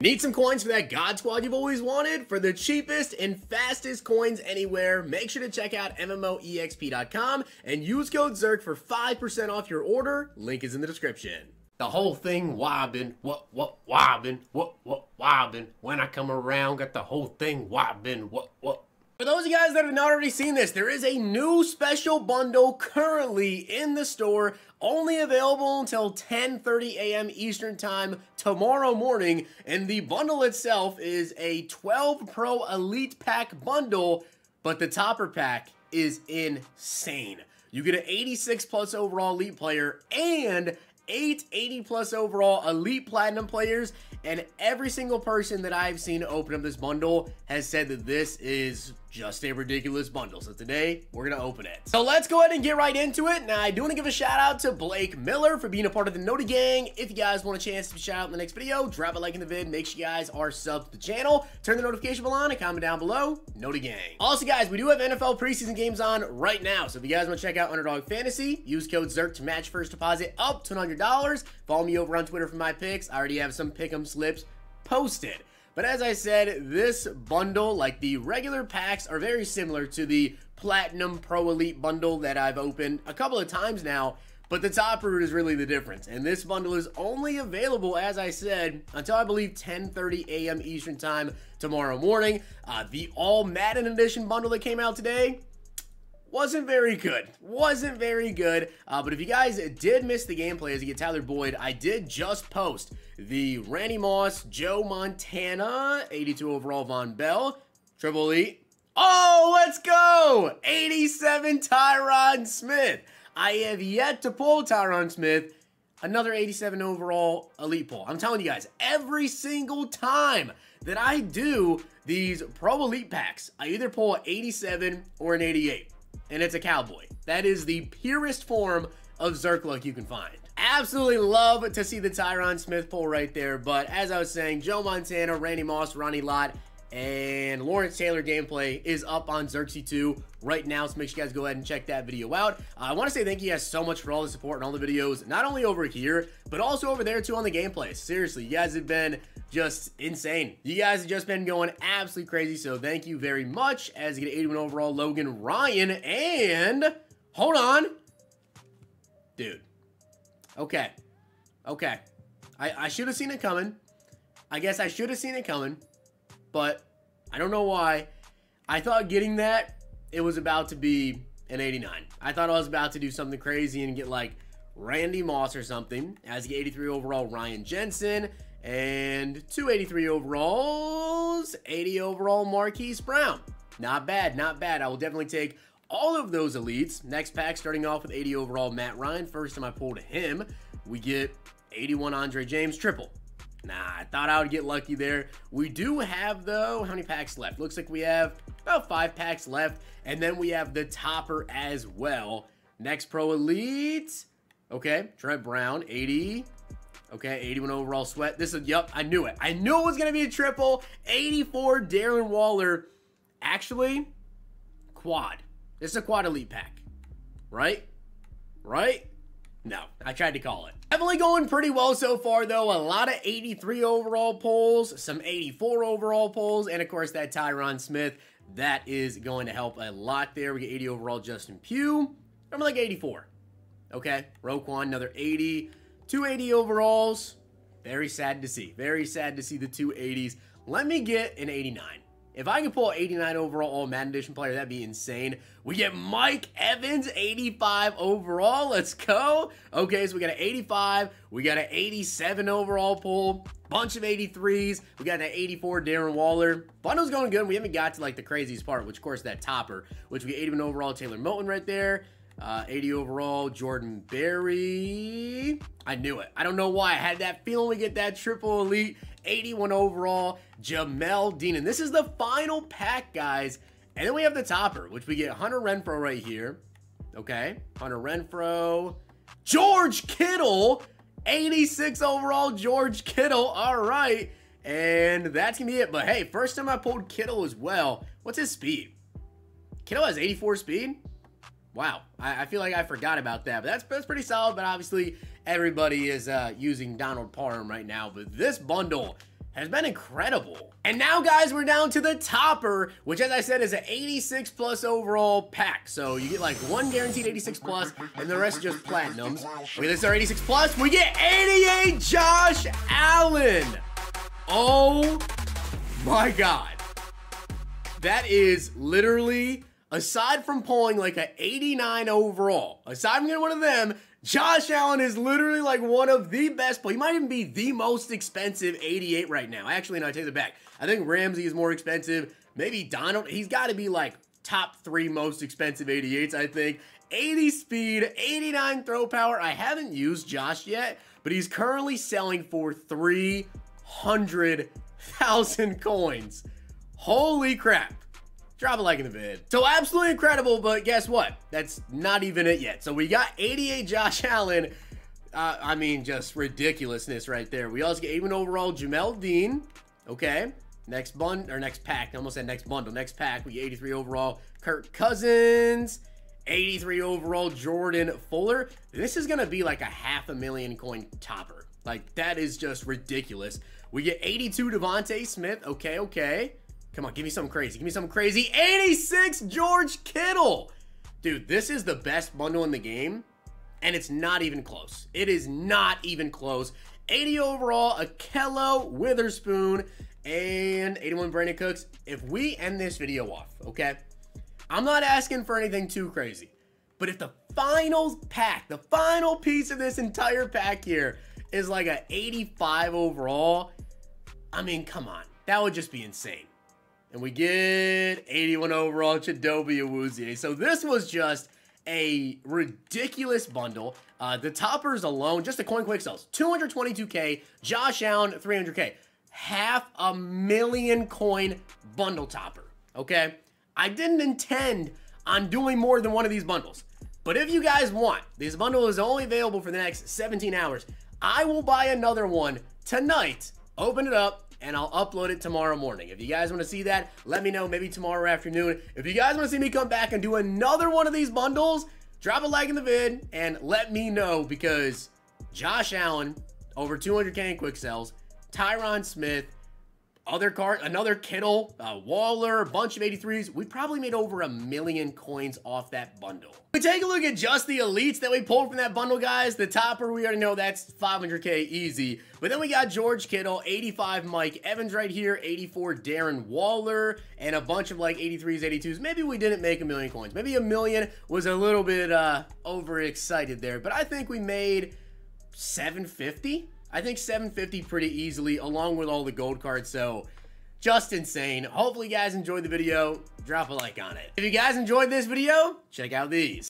Need some coins for that God Squad you've always wanted? For the cheapest and fastest coins anywhere, make sure to check out MMOEXP.com and use code ZIRK for 5% off your order. Link is in the description. The whole thing wobbin', what, what, wobbin', what, what, wobbin'. When I come around, got the whole thing wobbin', what, what, for those of you guys that have not already seen this, there is a new special bundle currently in the store, only available until 10.30 a.m. Eastern Time tomorrow morning, and the bundle itself is a 12 Pro Elite Pack bundle, but the topper pack is insane. You get an 86 plus overall elite player and eight 80 plus overall elite platinum players and every single person that I've seen open up this bundle has said that this is just a ridiculous bundle. So today, we're going to open it. So let's go ahead and get right into it. Now, I do want to give a shout out to Blake Miller for being a part of the Noti Gang. If you guys want a chance to be shout out in the next video, drop a like in the vid. Make sure you guys are subbed to the channel. Turn the notification bell on and comment down below. Noti Gang. Also, guys, we do have NFL preseason games on right now. So if you guys want to check out Underdog Fantasy, use code ZIRK to match first deposit up to $100. Follow me over on Twitter for my picks. I already have some pick'em slips posted. But as I said, this bundle, like the regular packs, are very similar to the Platinum Pro Elite bundle that I've opened a couple of times now. But the top root is really the difference. And this bundle is only available, as I said, until I believe 10.30 a.m. Eastern Time tomorrow morning. Uh, the All Madden Edition bundle that came out today, wasn't very good. Wasn't very good. Uh, but if you guys did miss the gameplay as you get Tyler Boyd, I did just post the Randy Moss, Joe Montana, 82 overall Vonn Bell, Triple Elite. Oh, let's go! 87 Tyron Smith. I have yet to pull Tyron Smith another 87 overall elite pull. I'm telling you guys, every single time that I do these pro elite packs, I either pull an 87 or an 88 and it's a cowboy. That is the purest form of Zirk you can find. Absolutely love to see the Tyron Smith pull right there, but as I was saying, Joe Montana, Randy Moss, Ronnie Lott, and Lawrence Taylor gameplay is up on Zirksee 2 right now, so make sure you guys go ahead and check that video out. I want to say thank you guys so much for all the support and all the videos, not only over here, but also over there too on the gameplay. Seriously, you guys have been just insane. You guys have just been going absolutely crazy, so thank you very much. As you get 81 overall, Logan Ryan, and hold on. Dude. Okay. Okay. I, I should have seen it coming. I guess I should have seen it coming but I don't know why. I thought getting that, it was about to be an 89. I thought I was about to do something crazy and get like Randy Moss or something as the 83 overall Ryan Jensen and 283 overalls, 80 overall Marquise Brown. Not bad, not bad. I will definitely take all of those elites. Next pack starting off with 80 overall Matt Ryan. First time I pulled him, we get 81 Andre James triple. Nah, I thought I would get lucky there. We do have, though, how many packs left? Looks like we have about five packs left. And then we have the topper as well. Next Pro Elite. Okay, Trent Brown, 80. Okay, 81 overall sweat. This is, yep, I knew it. I knew it was going to be a triple. 84 Darren Waller. Actually, quad. This is a quad elite pack. Right? Right? No, I tried to call it. Definitely going pretty well so far, though. A lot of 83 overall pulls, some 84 overall pulls, and of course that Tyron Smith. That is going to help a lot there. We get 80 overall Justin Pugh. I'm like 84. Okay, Roquan, another 80. 280 overalls. Very sad to see. Very sad to see the 280s. Let me get an 89. If I can pull 89 overall All Madden Edition player, that'd be insane. We get Mike Evans, 85 overall. Let's go. Okay, so we got an 85. We got an 87 overall pull. Bunch of 83s. We got an 84 Darren Waller. Bundle's going good. We haven't got to like the craziest part, which of course that topper, which we get 81 overall Taylor Moton right there. Uh, 80 overall, Jordan Berry. I knew it. I don't know why. I had that feeling we get that triple elite. 81 overall, Jamel Dean. And this is the final pack, guys. And then we have the topper, which we get Hunter Renfrow right here. Okay, Hunter Renfrow. George Kittle, 86 overall, George Kittle. All right. And that's going to be it. But hey, first time I pulled Kittle as well. What's his speed? Kittle has 84 speed? Wow, I, I, feel like I forgot about that, but that's, that's pretty solid, but obviously everybody is uh, using Donald Parham right now, but this bundle has been incredible. And now, guys, we're down to the topper, which, as I said, is an 86 plus overall pack. So you get like one guaranteed 86 plus, and the rest are just platinums. We this our 86 plus. We get 88 Josh Allen. Oh my God. That is literally, aside from pulling like an 89 overall, aside from getting one of them, Josh Allen is literally like one of the best. He might even be the most expensive 88 right now. Actually, no, I take it back. I think Ramsey is more expensive. Maybe Donald. He's got to be like top three most expensive 88s, I think. 80 speed, 89 throw power. I haven't used Josh yet, but he's currently selling for 300,000 coins. Holy crap. Drop a like in the vid. So absolutely incredible, but guess what? That's not even it yet. So we got 88 Josh Allen. Uh, I mean, just ridiculousness right there. We also get even overall Jamel Dean. Okay. Next bun or next pack. I almost said next bundle. Next pack. We get 83 overall Kirk Cousins. 83 overall Jordan Fuller. This is going to be like a half a million coin topper. Like, that is just ridiculous. We get 82 DeVonta Smith. Okay, okay. Come on, give me something crazy. Give me something crazy. 86 George Kittle. Dude, this is the best bundle in the game, and it's not even close. It is not even close. 80 overall, Ahkello Witherspoon, and 81 Brandin Cooks. If we end this video off, okay? I'm not asking for anything too crazy, but if the final pack, the final piece of this entire pack here is like a 85 overall, I mean, come on. That would just be insane. And we get 81 overall Chidobe Awuzie. So this was just a ridiculous bundle. Uh, the toppers alone, just the coin quick sells, 222k. Josh Allen, 300k. Half a million coin bundle topper. Okay, I didn't intend on doing more than one of these bundles, but if you guys want, this bundle is only available for the next 17 hours. I will buy another one tonight. Open it up, and I'll upload it tomorrow morning. If you guys want to see that, let me know maybe tomorrow afternoon. If you guys want to see me come back and do another one of these bundles, drop a like in the vid and let me know because Josh Allen, over 200k in quick sells, Tyron Smith, other card, another Kittle, uh, Waller, a bunch of 83s. We probably made over a million coins off that bundle. We take a look at just the elites that we pulled from that bundle, guys. The topper, we already know that's 500k easy. But then we got George Kittle, 85 Mike Evans right here, 84 Darren Waller, and a bunch of like 83s, 82s. Maybe we didn't make a million coins. Maybe a million was a little bit uh, overexcited there. But I think we made 750 I think 750 pretty easily along with all the gold cards. So just insane. Hopefully you guys enjoyed the video. Drop a like on it. If you guys enjoyed this video, check out these.